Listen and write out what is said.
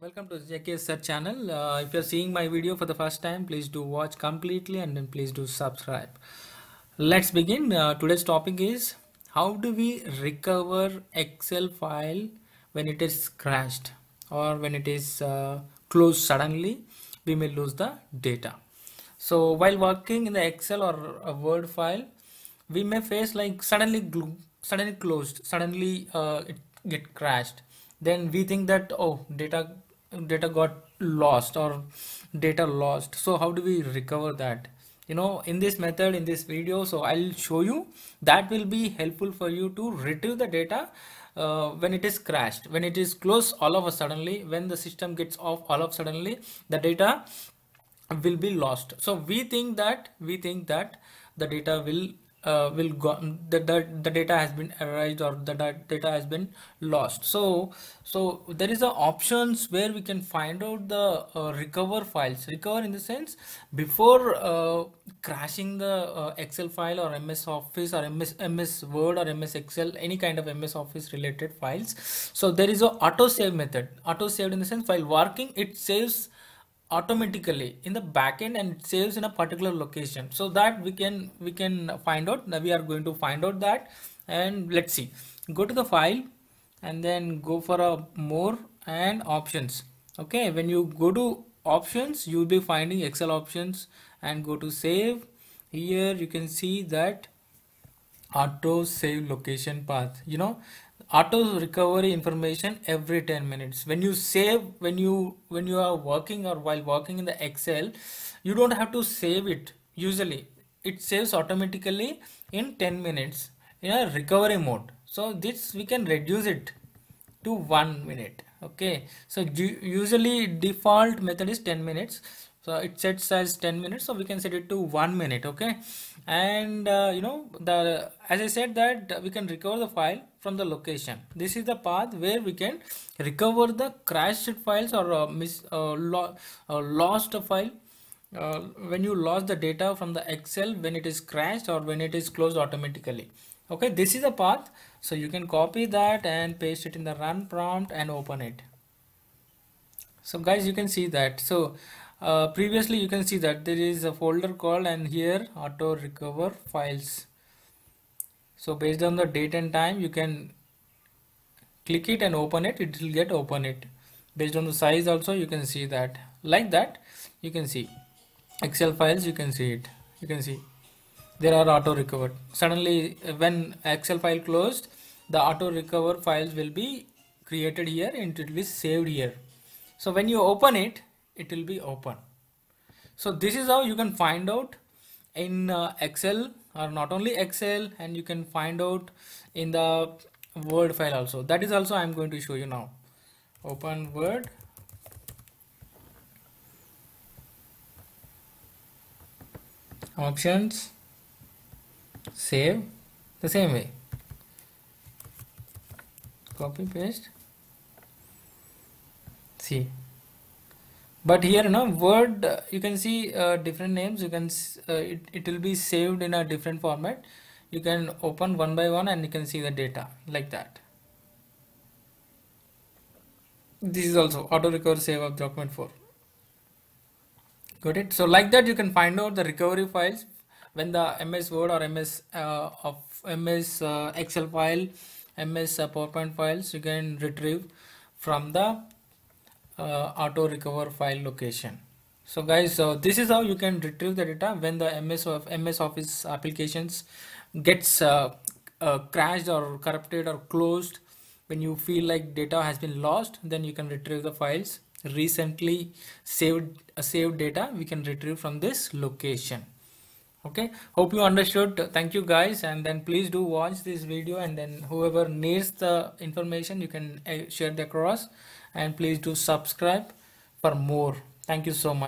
Welcome to JK Sir channel. Uh, if you're seeing my video for the first time, please do watch completely and then please do subscribe. Let's begin. Uh, today's topic is how do we recover Excel file when it is crashed or when it is uh, closed suddenly, we may lose the data. So while working in the Excel or a Word file, we may face like suddenly suddenly closed, suddenly uh, it get crashed. Then we think that oh data data got lost or data lost. So how do we recover that? You know in this method in this video so i'll show you. That will be helpful for you to retrieve the data uh, when it is crashed. When it is closed all of a suddenly when the system gets off all of a suddenly the data will be lost. So we think that we think that the data will uh, will go the, the, the data has been erased or the da- data has been lost. So so there is a options where we can find out the uh, recover files. Recover in the sense before uh, crashing the uh, excel file or ms office or ms ms word or ms excel any kind of ms office related files. So there is a auto save method. Auto saved in the sense while working it saves automatically in the backend and it saves in a particular location. So that we can we can find out now we are going to find out that and let's see. Go to the file and then go for a more and options. Okay when you go to options you'll be finding excel options and go to save. Here you can see that auto save location path you know auto recovery information every 10 minutes. When you save when you when you are working or while working in the excel you don't have to save it usually. It saves automatically in 10 minutes in a recovery mode. So this we can reduce it to 1 minute. Okay? So usually default method is 10 minutes so it sets as 10 minutes so we can set it to 1 minute okay? And uh, you know the as i said that we can recover the file from the location. This is the path where we can recover the crashed files or uh, mis uh, lo- uh, lost file. Uh, when you lost the data from the excel when it is crashed or when it is closed automatically okay? This is the path. So you can copy that and paste it in the run prompt and open it. So guys you can see that. So uh, previously you can see that there is a folder called and here auto recover files. So based on the date and time you can click it and open it. It will get open it. Based on the size also you can see that. Like that you can see. Excel files you can see it. You can see. There are auto recovered. Suddenly when excel file closed the auto recover files will be created here and it will be saved here. So when you open it it will be open. So this is how you can find out in uh, excel or not only excel and you can find out in the word file also. That is also i'm going to show you now. Open word. Options. Save. The same way. Copy paste. See but here you know word uh, you can see uh, different names. You can uh, it, it will be saved in a different format. You can open one by one and you can see the data like that. This is also auto recover save of document 4 got it? So like that you can find out the recovery files when the ms word or ms uh, of ms uh, excel file ms uh, powerpoint files you can retrieve from the uh, auto recover file location. So guys so this is how you can retrieve the data when the ms of ms office applications gets uh, uh, crashed or corrupted or closed. When you feel like data has been lost then you can retrieve the files. Recently saved uh, saved data we can retrieve from this location. Okay? Hope you understood. Thank you guys. And then please do watch this video. And then whoever needs the information you can uh, share the across and please do subscribe for more. Thank you so much